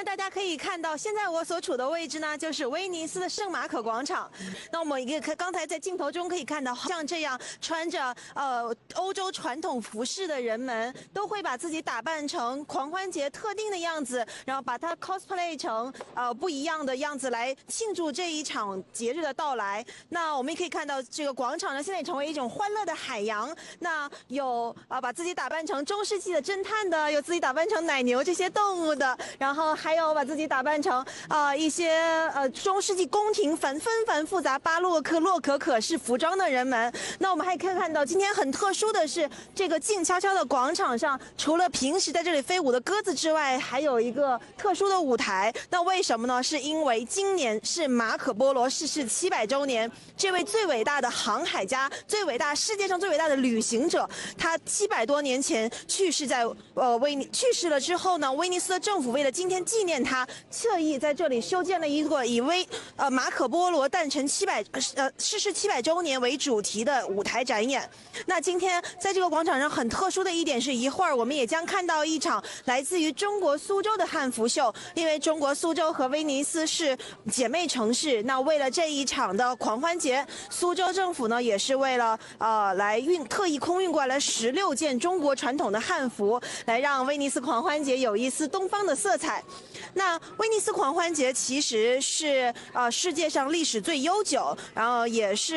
那大家可以看到，现在我所处的位置呢，就是威尼斯的圣马可广场。那我们也可刚才在镜头中可以看到，像这样穿着呃欧洲传统服饰的人们，都会把自己打扮成狂欢节特定的样子，然后把它 cosplay 成呃不一样的样子来庆祝这一场节日的到来。那我们也可以看到，这个广场呢，现在也成为一种欢乐的海洋。那有啊，把自己打扮成中世纪的侦探的，有自己打扮成奶牛这些动物的，然后还还有把自己打扮成啊一些呃中世纪宫廷繁纷繁复杂巴洛克洛可可式服装的人们。那我们还可以看到，今天很特殊的是，这个静悄悄的广场上，除了平时在这里飞舞的鸽子之外，还有一个特殊的舞台。那为什么呢？是因为今年是马可波罗逝世七百周年，这位最伟大的航海家，最伟大世界上最伟大的旅行者，他七百多年前去世在呃威尼去世了之后呢，威尼斯的政府为了今天纪念他，特意在这里修建了一个以威呃马可波罗诞辰七百呃逝世七百周年为主题的舞台展演。那今天在这个广场上很特殊的一点是，一会儿我们也将看到一场来自于中国苏州的汉服秀，因为中国苏州和威尼斯是姐妹城市。那为了这一场的狂欢节，苏州政府呢也是为了呃来运特意空运过来十六件中国传统的汉服，来让威尼斯狂欢节有一丝东方的色彩。那威尼斯狂欢节其实是呃世界上历史最悠久，然后也是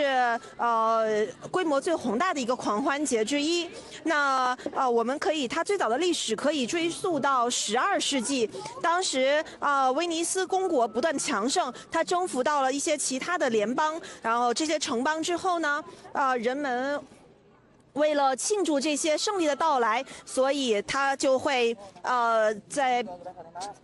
呃规模最宏大的一个狂欢节之一。那呃我们可以，它最早的历史可以追溯到十二世纪，当时啊威尼斯公国不断强盛，它征服到了一些其他的联邦，然后这些城邦之后呢，啊人们。为了庆祝这些胜利的到来，所以他就会呃在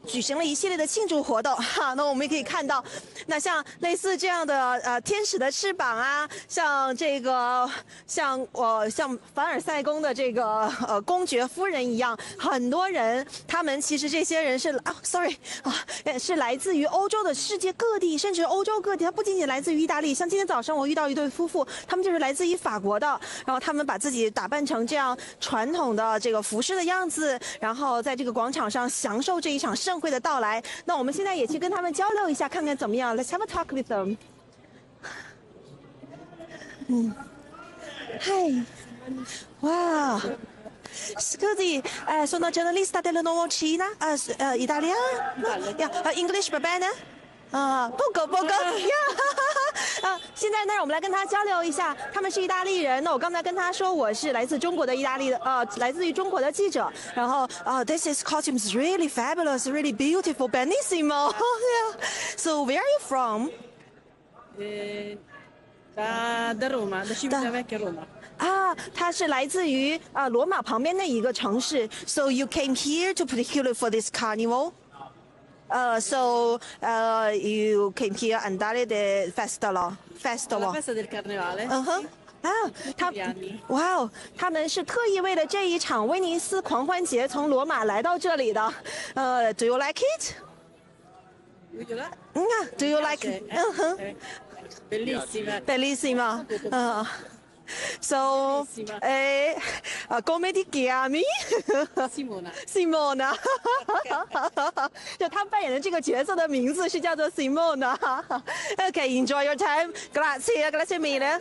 举行了一系列的庆祝活动 哈。那我们也可以看到，那像类似这样的呃天使的翅膀啊，像这个像我像凡尔赛宫的这个呃公爵夫人一样，很多人他们其实这些人是啊，sorry 啊，是来自于欧洲的世界各地，甚至欧洲各地，他不仅仅来自于意大利。像今天早上我遇到一对夫妇，他们就是来自于法国的，然后他们把自己打扮成这样传统的这个服饰的样子，然后在这个广场上享受这一场盛会的到来。那我们现在也去跟他们交流一下，看看怎么样。Let's have a talk with them. 嗯嗨，哇 Scusi, eh, sono giornalista della Nuova Cina, eh, s- eh, italiana? Yeah, eh, English va bene? 啊，不够不够呀！啊，现在呢，让我们来跟他交流一下，他们是意大利人。那我刚才跟他说我是来自中国的意大利的，呃，来自于中国的记者。然后啊，This is costumes really fabulous, really beautiful, benissimo. yeah. So where are you from? Eh, da, da Roma, da Civitavecchia Roma. 啊，他是来自于啊罗马旁边的一个城市。So you came here to particular for this carnival? Uh, so uh, you came here andare the festival festival. festa del carnevale. 嗯哼。啊，他 Tutti gli anni 哇哦，他们是特意为了这一场威尼斯狂欢节从罗马来到这里的。呃，Do you like 啊，Do you eh? 嗯哼 Eh, Bellissima.，bellissima。嗯。So，Bellissima 哎，啊，come ti chiami？Simona. Simona，就他扮演的这个角色的名字是叫做 Simona。OK，enjoy、your time。Grazie，grazie mille。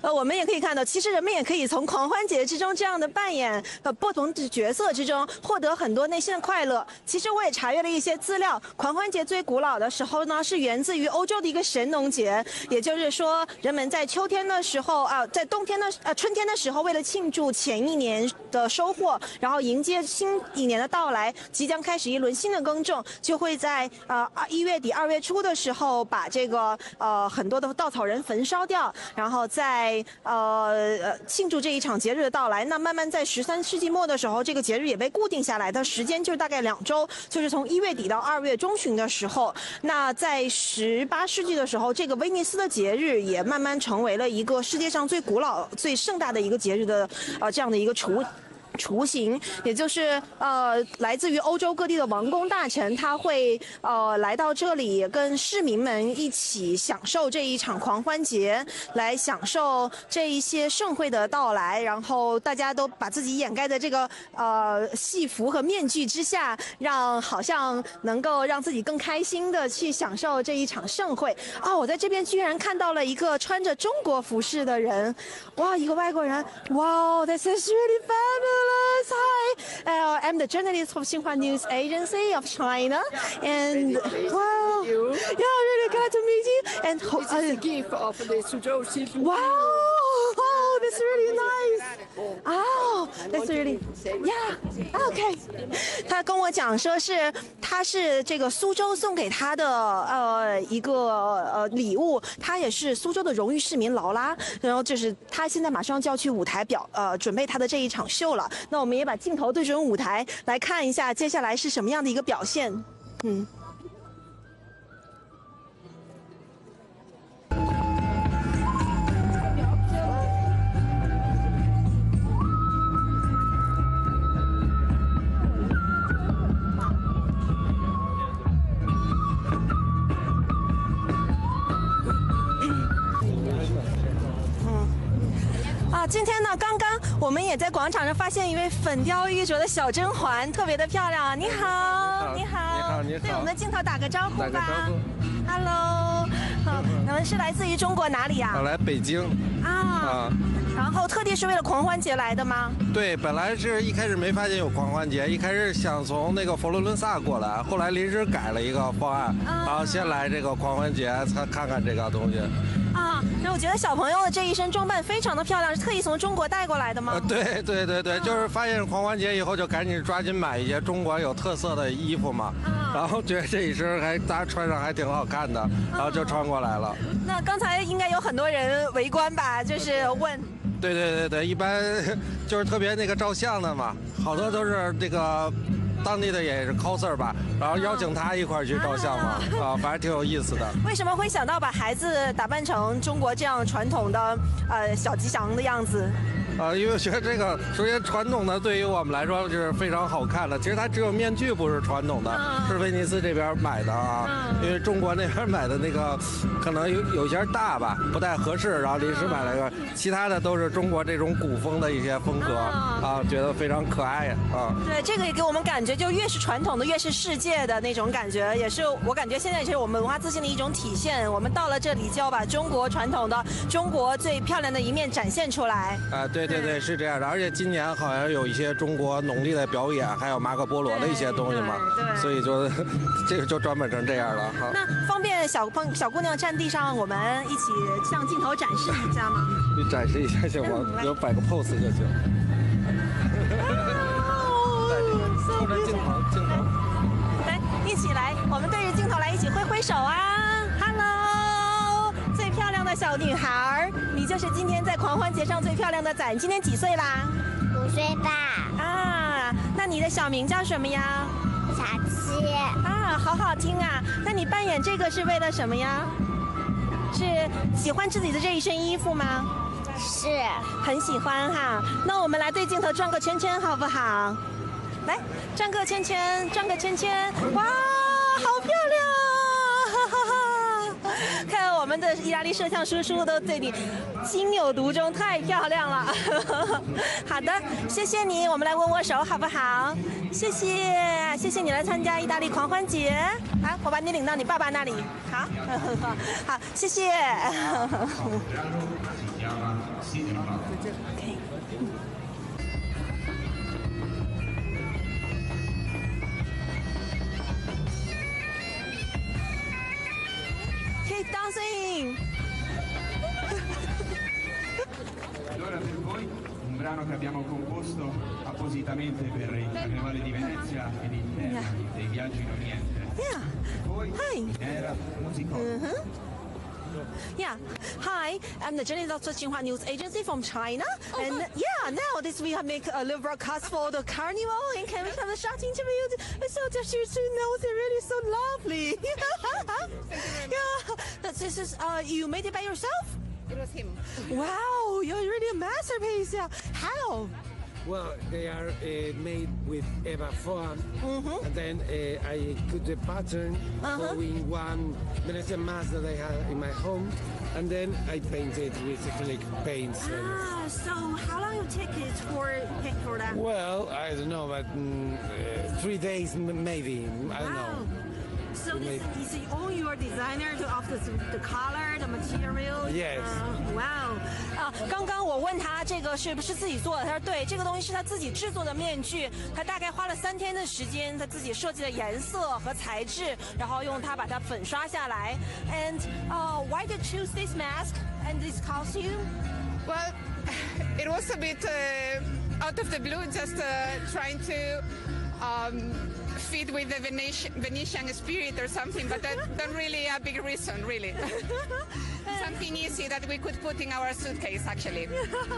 呃，我们也可以看到，其实人们也可以从狂欢节之中这样的扮演呃不同的角色之中获得很多内心的快乐。其实我也查阅了一些资料，狂欢节最古老的时候呢，是源自于欧洲的一个神农节，也就是说，人们在秋天的时候啊，在冬天的呃春天的时候，为了庆祝前一年的收获，然后迎接新一年的到来，即将开始一轮新的耕种，就会在呃二一月底二月初的时候，把这个呃很多的稻草人焚烧掉，然后在在呃庆祝这一场节日的到来。那慢慢在十三世纪末的时候，这个节日也被固定下来，的时间就是大概两周，就是从一月底到二月中旬的时候。那在十八世纪的时候，这个威尼斯的节日也慢慢成为了一个世界上最古老、最盛大的一个节日的呃这样的一个雏。雏形，也就是呃来自于欧洲各地的王公大臣，他会呃来到这里跟市民们一起享受这一场狂欢节，来享受这一些盛会的到来，然后大家都把自己掩盖在这个呃戏服和面具之下，让好像能够让自己更开心的去享受这一场盛会。哦，我在这边居然看到了一个穿着中国服饰的人，哇，一个外国人，哇，this is really fabulous. Uh, I'm the journalist of Xinhua News Agency of China, and wow, yeah, really glad to meet you. And ho- This is uh, gift of the Suzhou City. Wow! That's really yeah. Okay. 他跟我讲说是他是这个苏州送给他的呃一个呃礼物，他也是苏州的荣誉市民劳拉，然后就是他现在马上就要去舞台表呃准备他的这一场秀了。那我们也把镜头对准舞台来看一下接下来是什么样的一个表现。嗯。今天呢，刚刚我们也在广场上发现一位粉雕玉琢的小甄嬛，特别的漂亮啊！你好，你好你好你好对我们的镜头打个招呼吧。打个招呼。Hello，好，你们是来自于中国哪里呀、我来北京啊？啊，然后特地是为了狂欢节来的吗？对，本来是一开始没发现有狂欢节，一开始想从那个佛罗伦萨过来，后来临时改了一个方案，啊然后先来这个狂欢节，才看看这个东西。啊，那我觉得小朋友的这一身装扮非常的漂亮，是特意从中国带过来的吗？呃，对对对对，就是发现狂欢节以后，就赶紧抓紧买一些中国有特色的衣服嘛，啊然后觉得这一身还大家穿上还挺好看的，然后就穿过来了。那刚才应该有很多人围观吧？就是问。对对对对，一般 就是特别那个照相的嘛，好多都是这个当地的也是 coser 吧，然后邀请他一块儿去照相嘛，啊，反正挺有意思的。为什么会想到把孩子打扮成中国这样传统的呃小吉祥的样子？啊，因为我觉得这个首先传统的对于我们来说就是非常好看的，其实它只有面具不是传统的，嗯是威尼斯这边买的啊，嗯因为中国那边买的那个可能有有些大吧，不太合适，然后临时买了一个，其他的都是中国这种古风的一些风格嗯啊，觉得非常可爱啊。对，这个也给我们感觉，就越是传统的，越是世界的那种感觉，也是我感觉现在也是我们文化自信的一种体现。我们到了这里，就要把中国传统的、中国最漂亮的一面展现出来。啊，对对对，是这样的，而且今年好像有一些中国农历的表演，还有马可波罗的一些东西嘛所以就 这个就专门成这样了哈。那方便小朋小姑娘站地上，我们一起向镜头展示一下吗？你展示一下行嗯吗？来有摆个 pose 就行。冲着镜头，镜头。来，一起来，我们对着镜头来，一起挥挥手啊的小女孩儿，你就是今天在狂欢节上最漂亮的仔。你今年几岁啦？五岁吧，啊，那你的小名叫什么呀？小七，啊，好好听啊！那你扮演这个是为了什么呀？是喜欢自己的这一身衣服吗？是很喜欢哈。那我们来对镜头转个圈圈好不好？来，转个圈圈，转个圈圈，哇，好漂亮啊！哈哈哈。看我的意大利摄像叔叔都对你心有独钟，太漂亮了。好的，谢谢你，我们来握握手好不好？谢谢，谢谢你来参加意大利狂欢节。好，我把你领到你爸爸那里。好，好，谢谢。OK。Keep dancing. Allora per voi un brano che abbiamo composto appositamente per il Carnevale di Venezia ed il tema dei viaggi in Oriente. Yeah. Voi Hi. era musica. Uh-huh. Yeah. Hi, I'm the journalist of Xinhua News Agency from China. and yeah, now this we have make a little broadcast for the carnival and can we have a short interview? It's so just you two know they're really so lovely. yeah. That This is uh you made it by yourself? It was him. Wow, you're really a masterpiece. Yeah. How? Well, they are uh, made with Eva foam, and then uh, I put the pattern following one Venetian mask that I have in my home, and then I painted with acrylic paints. and- Ah, so how long you take it for paint for that? well, I don't know, but mm, uh, three days m- maybe. I don't know. So this is it all your designer to of the the color, the material. Yes. Wow. 啊，刚刚我问他这个是不是自己做的，他说对，这个东西是他自己制作的面具，他大概花了三天的时间，他自己设计的颜色和材质，然后用它把它粉刷下来。And uh, why did you choose this mask and this costume? Well, it was a bit uh, out of the blue, just uh, trying to um, fit with the Venetian, Venetian spirit or something, but that, not really a big reason, really. something easy that we could put in our suitcase, actually.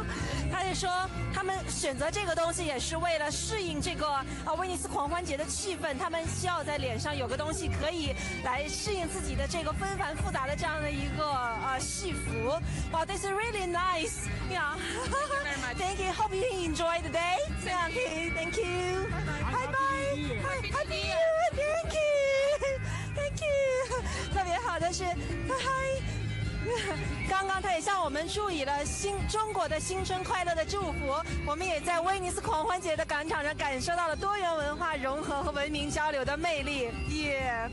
他就说，他们选择这个东西也是为了适应这个呃威尼斯狂欢节的气氛，他们需要在脸上有个东西可以来适应自己的这个纷繁复杂的这样的一个呃戏服。Wow, this is really nice. Yeah. Thank you very much. Thank you. Hope you enjoy the day. Thank you. Thank you. Bye bye. Happy，thank you. Thank you. 特别好的是，嗨。刚刚他也向我们祝以了新中国的新春快乐的祝福，我们也在威尼斯狂欢节的广场上感受到了多元文化融合和文明交流的魅力，耶、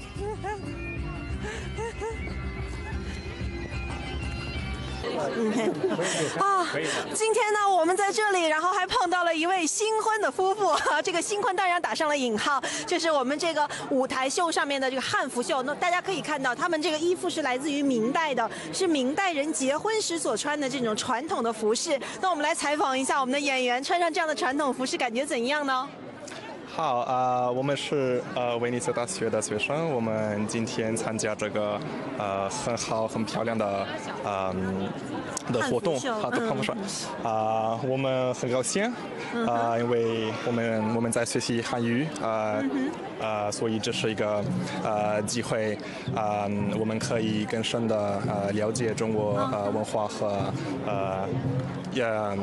啊，今天呢，我们在这里，然后还碰到了一位新婚的夫妇。这个新婚当然打上了引号，就是我们这个舞台秀上面的这个汉服秀。那大家可以看到，他们这个衣服是来自于明代的，是明代人结婚时所穿的这种传统的服饰。那我们来采访一下我们的演员，穿上这样的传统服饰，感觉怎样呢？好啊、呃我们是呃威尼斯大学的学生，我们今天参加这个呃很好很漂亮的呃嗯的活动，汉服秀好的嗯。汉服秀啊、我们很高兴啊、因为我们我们在学习汉语啊啊、所以这是一个呃机会啊、我们可以更深的呃了解中国呃文化和呃也还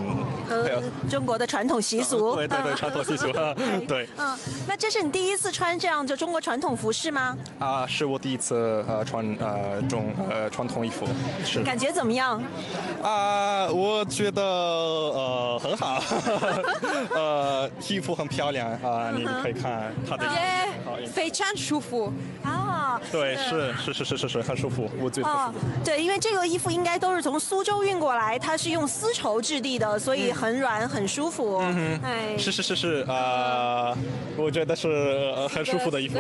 有和中国的传统习俗。对对对传统习俗 对。嗯，那这是你第一次穿这样就中国传统服饰吗？啊，是我第一次呃穿呃中呃传统衣服，是感觉怎么样？啊，我觉得呃很好，呃衣服很漂亮啊，你可以看它的好非常舒服。啊，对，是是是是是是很舒服，我觉得很啊舒服。，对，因为这个衣服应该都是从苏州运过来，它是用丝绸质地的，所以很软很舒服。嗯哎，是是是是啊，我觉得是呃很舒服的衣服。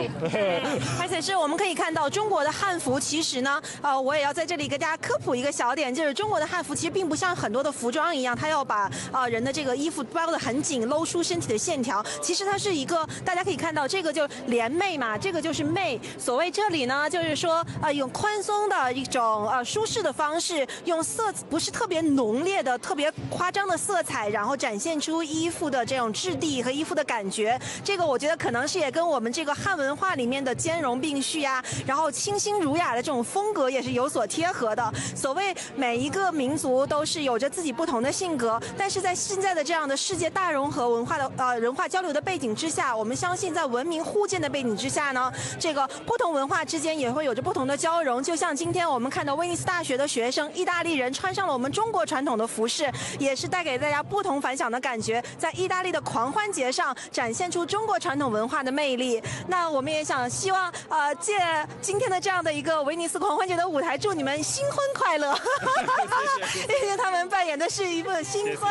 而且是我们可以看到中国的汉服，其实呢，呃，我也要在这里给大家科普一个小点，就是中国的汉服其实并不像很多的服装一样，它要把呃人的这个衣服包得很紧，露出身体的线条。其实它是一个，大家可以看到这个就连袂嘛，这个就是媚。所谓这里呢，就是说呃用宽松的一种呃舒适的方式，用色不是特别浓烈的、特别夸张的色彩，然后展现出衣服的这种质地和衣服的感觉。这个我觉得可能是也跟我们这个汉文化里面的兼容并蓄呀、然后清新儒雅的这种风格也是有所贴合的。所谓每一个民族都是有着自己不同的性格，但是在现在的这样的世界大融合文化的呃文化交流的背景之下，我们相信在文明互鉴的背景之下呢，这个不同文化之间也会有着不同的交融。就像今天我们看到威尼斯大学的学生，意大利人穿上了我们中国传统的服饰，也是带给大家不同凡响的感觉，在意大利的狂欢节上展现出中国传统文化的魅力。那我们也想希望呃借今天的这样的一个威尼斯狂欢节的舞台，祝你们新婚快乐。因为他们扮演的是一份新婚。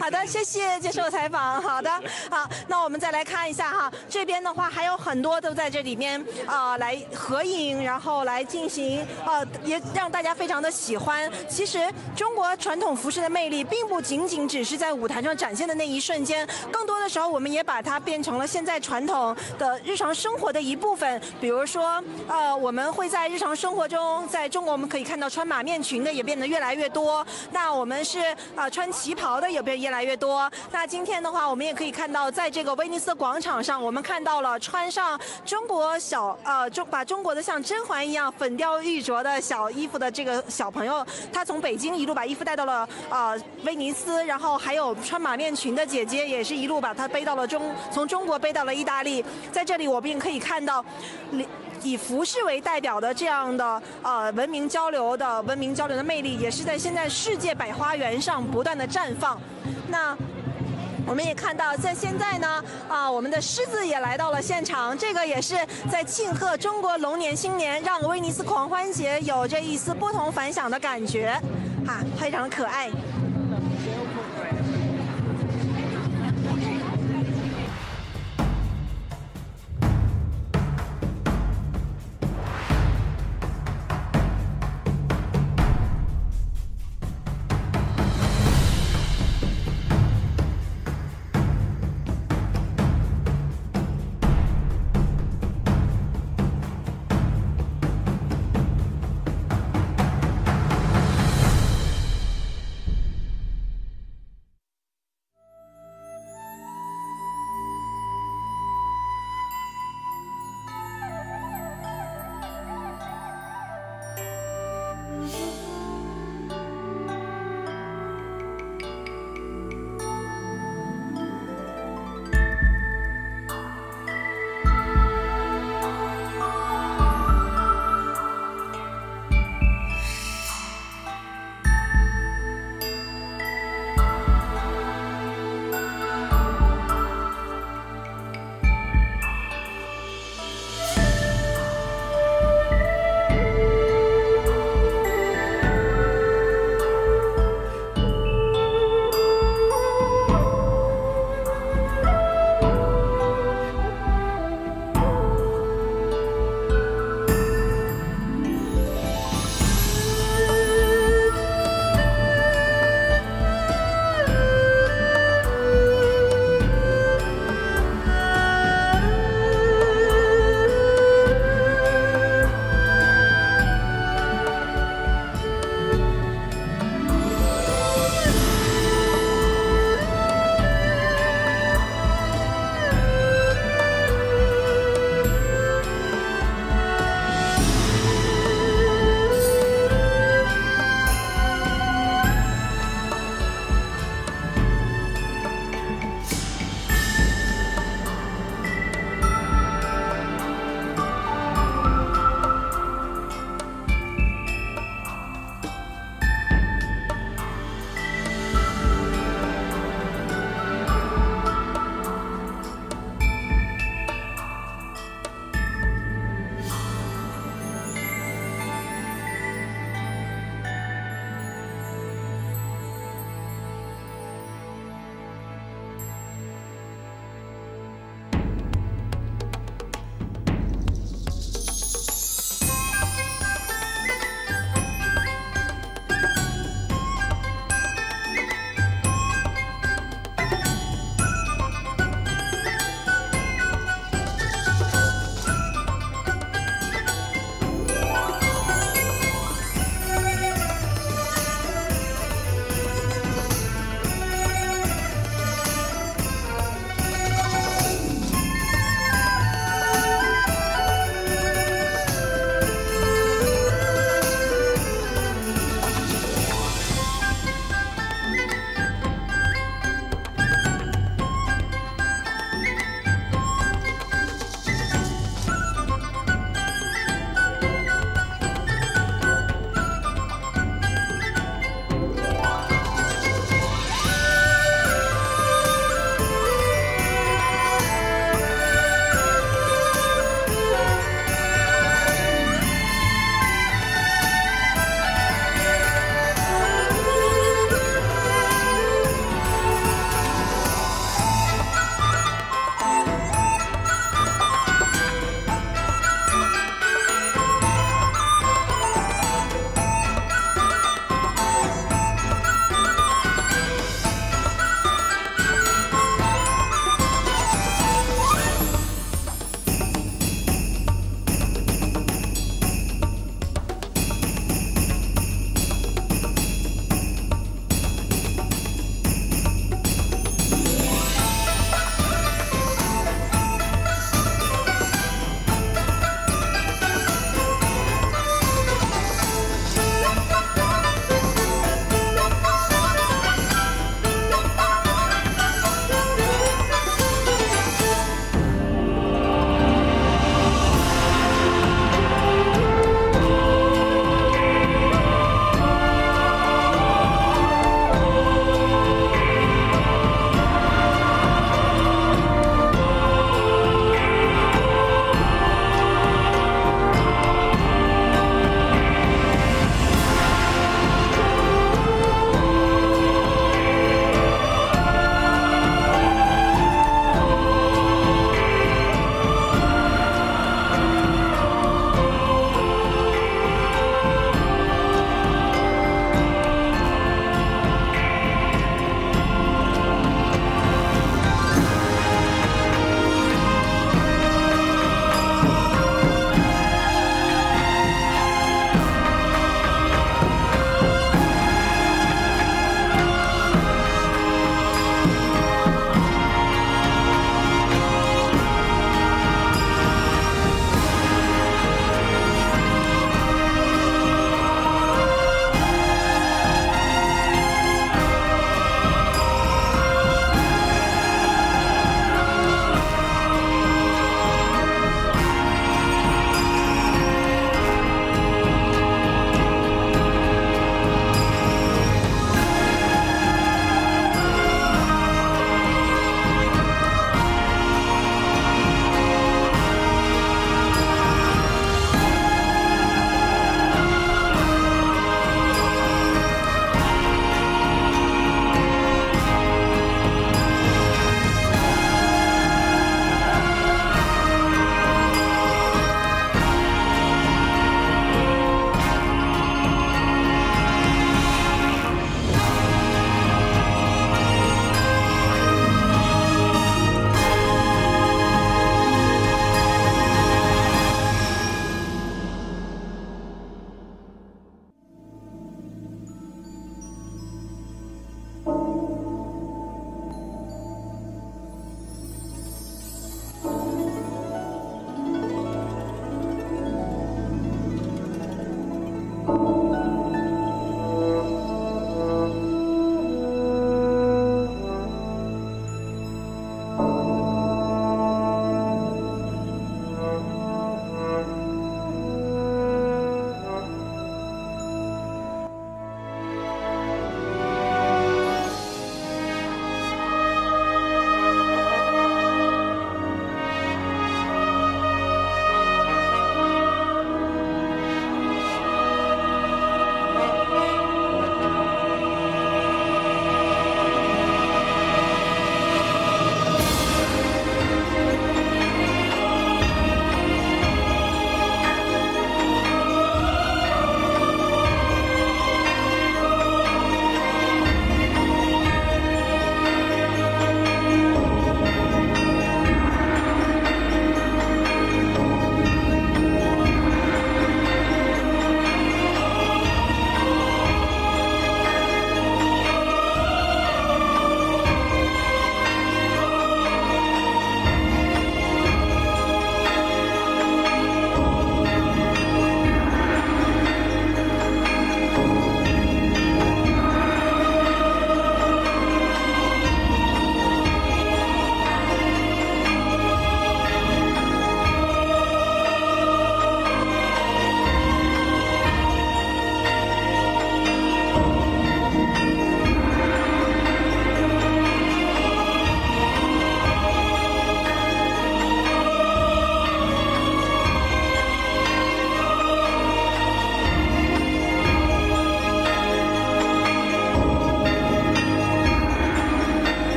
好的，谢谢接受采访。好的，好，那我们再来看一下哈，这边的话还有很多都在这里面啊、来合影，然后来进行呃，也让大家非常的喜欢。其实中国传统服饰的魅力，并不仅仅只是在舞台上展现的那一瞬间，更多的时候我们也把它变成了现在传统的日常生活的一部分。比如说，呃，我们会在日常生活中，在中国我们可以看到穿马面裙的也变得越来越多。那我们是啊，穿旗袍的也变越来越多。那今天的话，我们也可以看到，在这个威尼斯广场上，我们看到了穿上中国小呃中把中国的像甄嬛一样粉雕玉琢的小衣服的这个小朋友，他从北京一路把衣服带到了啊威尼斯，然后还有穿马面裙的姐姐，也是一路把她背到了中从中国背到了意大利。在这里，我们也可以看到，以服饰为代表的这样的呃文明交流的文明交流的魅力，也是在现在世界百花园上不断的绽放。那。我们也看到，在现在呢，啊，我们的狮子也来到了现场，这个也是在庆贺中国龙年新年，让威尼斯狂欢节有着一丝不同凡响的感觉，啊，非常可爱。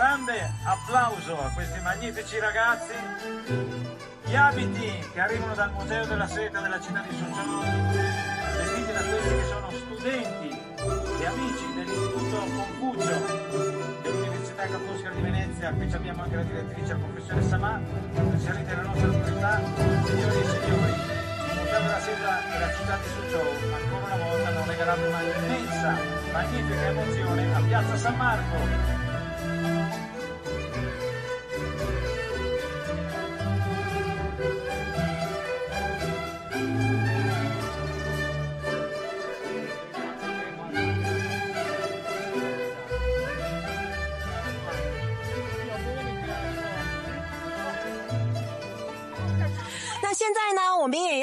Grande applauso a questi magnifici ragazzi. Gli abiti che arrivano dal Museo della Seta della città di Sociologi, vestiti da questi che sono studenti e amici dell'Istituto Confucio dell'Università Ca' Foscari di Venezia. Qui abbiamo anche la direttrice, la professoressa Ma. Salite la nostra autorità, signori e signori. seta della città di Suzhou ancora una volta hanno regalato una immensa, magnifica emozione a Piazza San Marco.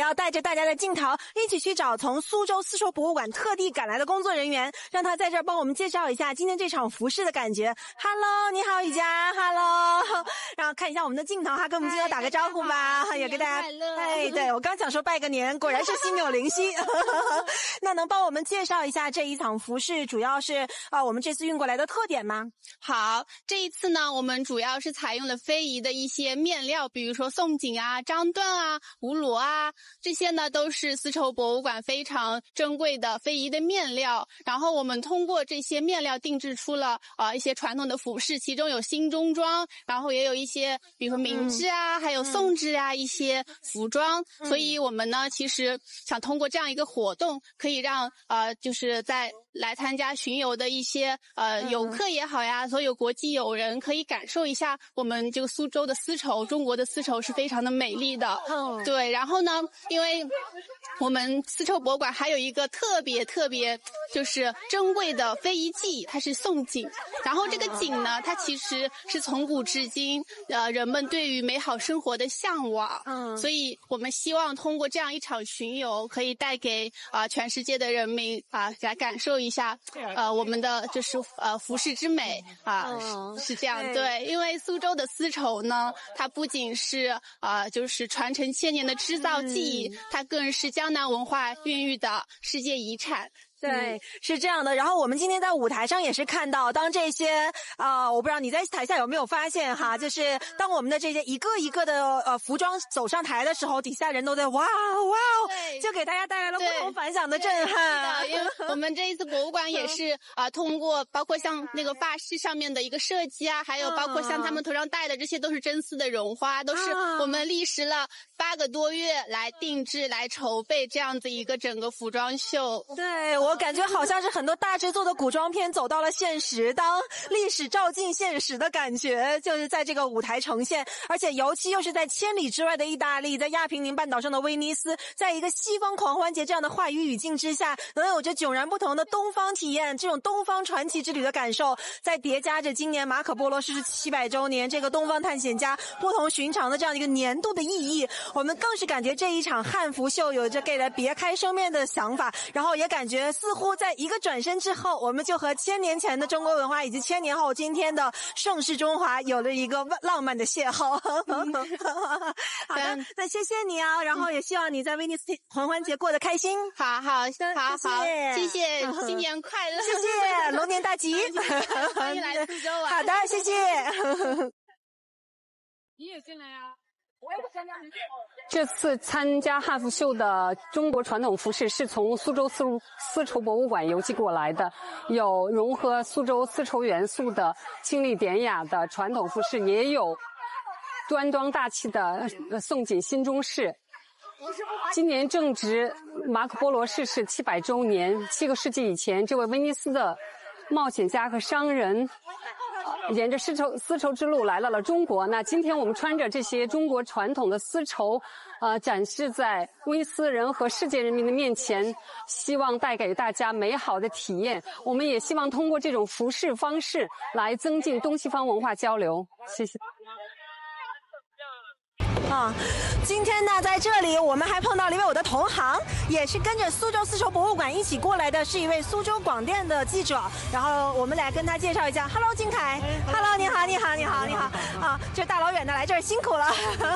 要带着大家的镜头，起去找从苏州丝绸博物馆特地赶来的工作人员，让他在这儿帮我们介绍一下今天这场服饰的感觉。Hello，你好，雨佳。Hello，然后看一下我们的镜头，哈，跟我们镜头打个招呼吧，也给大家。哎，对我刚想说拜个年，果然是心有灵犀。那能帮我们介绍一下这一场服饰，主要是啊，我们这次运过来的特点吗？好，这一次呢，我们主要是采用了非遗的一些面料，比如说宋锦啊、张缎啊。吴罗啊，这些呢都是丝绸博物馆非常珍贵的非遗的面料。然后我们通过这些面料定制出了啊一些传统的服饰，其中有新中装，然后也有一些比如说明制啊，还有宋制啊一些服装。所以我们呢，其实想通过这样一个活动，可以让呃就是在。来参加巡游的一些呃游客也好呀，所有国际友人可以感受一下我们这个苏州的丝绸，中国的丝绸是非常的美丽的。嗯，对。然后呢，因为我们丝绸博物馆还有一个特别特别就是珍贵的非遗技艺，它是宋锦。然后这个锦呢，它其实是从古至今呃人们对于美好生活的向往。嗯，所以我们希望通过这样一场巡游，可以带给啊全世界的人民啊来感受一。一下，呃，我们的就是呃服饰之美啊，是这样对，因为苏州的丝绸呢，它不仅是啊，就是传承千年的织造技艺，它更是江南文化孕育的世界遗产。对，是这样的。然后我们今天在舞台上也是看到，当这些啊，我不知道你在台下有没有发现哈，就是当我们的这些一个一个的呃服装走上台的时候，底下人都在哇哇，哦就给大家带来了不同凡响的震撼。因为 我们这一次博物馆也是啊，通过包括像那个发饰上面的一个设计啊，还有包括像他们头上戴的这些都是真丝的绒花，都是我们历时了八个多月来定制、来筹备这样子一个整个服装秀。对。我感觉好像是很多大制作的古装片走到了现实，当历史照进现实的感觉，就是在这个舞台呈现。而且尤其又是在千里之外的意大利，在亚平宁半岛上的威尼斯，在一个西方狂欢节这样的话语语境之下，能有着迥然不同的东方体验，这种东方传奇之旅的感受，在叠加着今年马可波罗逝世七百周年这个东方探险家不同寻常的这样一个年度的意义，我们更是感觉这一场汉服秀有着给人别开生面的想法，然后也感觉。似乎在一个转身之后，我们就和千年前的中国文化以及千年后今天的盛世中华有了一个浪漫的邂逅。好的，那谢谢你啊，然后也希望你在威尼斯狂欢节过得开心。好好，好好，谢谢，新年快乐，谢谢，龙年大吉，欢迎来苏州玩。好的，谢谢。你也进来呀。这次参加汉服秀的中国传统服饰是从苏州丝丝绸博物馆邮寄过来的，有融合苏州丝绸元素的清丽典雅的传统服饰，也有端庄大气的宋锦新中式。今年正值马可波罗逝世七百周年，七个世纪以前，这位威尼斯的冒险家和商人。沿着丝绸丝绸之路来到了中国。那今天我们穿着这些中国传统的丝绸，呃，展示在威斯人和世界人民的面前，希望带给大家美好的体验。我们也希望通过这种服饰方式来增进东西方文化交流。谢谢。啊，今天呢，在这里我们还碰到了一位我的同行，也是跟着苏州丝绸博物馆一起过来的，是一位苏州广电的记者。然后我们来跟他介绍一下，Hello，金凯，Hello，你好，你好，你好，你好，啊，这大老远的来这儿辛苦了，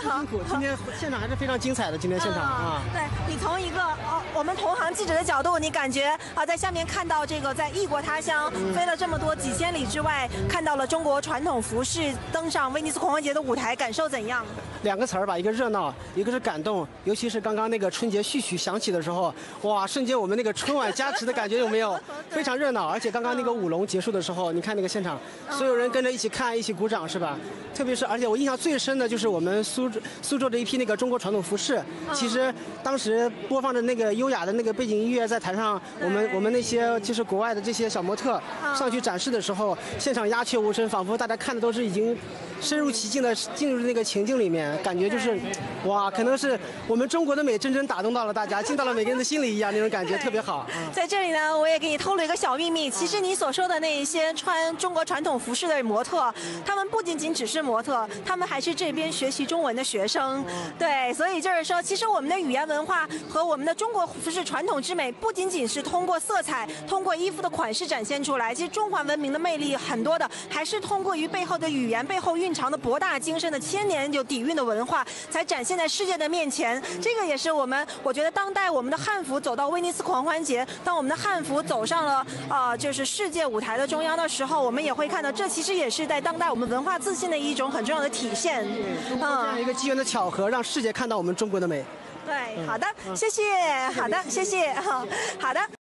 辛苦。今天现场还是非常精彩的，今天现场啊。对你从一个哦，我们同行记者的角度，你感觉啊，在下面看到这个在异国他乡飞了这么多几千里之外，看到了中国传统服饰登上威尼斯狂欢节的舞台，感受怎样？两个词儿吧，一个热闹，一个是感动，尤其是刚刚那个春节序曲响起的时候，哇，瞬间我们那个春晚加持的感觉有没有？非常热闹，而且刚刚那个舞龙结束的时候，你看那个现场，所有人跟着一起看，一起鼓掌，是吧？特别是，而且我印象最深的就是我们苏苏州的一批那个中国传统服饰，其实当时播放着那个优雅的那个背景音乐，在台上，我们我们那些就是国外的这些小模特上去展示的时候，现场鸦雀无声，仿佛大家看的都是已经深入其境的进入那个情境里面，感觉就是，哇，可能是我们中国的美真正打动到了大家，进到了每个人的心里一样，那种感觉特别好。在这里呢，我也给你透露一个小秘密，其实你所说的那一些穿中国传统服饰的模特，他们不仅仅只是模特，他们还是这边学习中文的学生。对，所以就是说，其实我们的语言文化和我们的中国服饰传统之美，不仅仅是通过色彩、通过衣服的款式展现出来，其实中华文明的魅力很多的，还是通过于背后的语言背后蕴藏的博大精深的千年有底蕴的文化，才展现在世界的面前。这个也是我们，我觉得当代我们的汉服走到威尼斯狂欢节，当我们的汉服走上了啊，就是世界舞台的中央的时候，我们也会看到，这其实也是在当代我们文化自信的一种很重要的体现。嗯这样一个机缘的巧合，让世界看到我们中国的美。对，好的，谢谢，好的，谢谢，好的。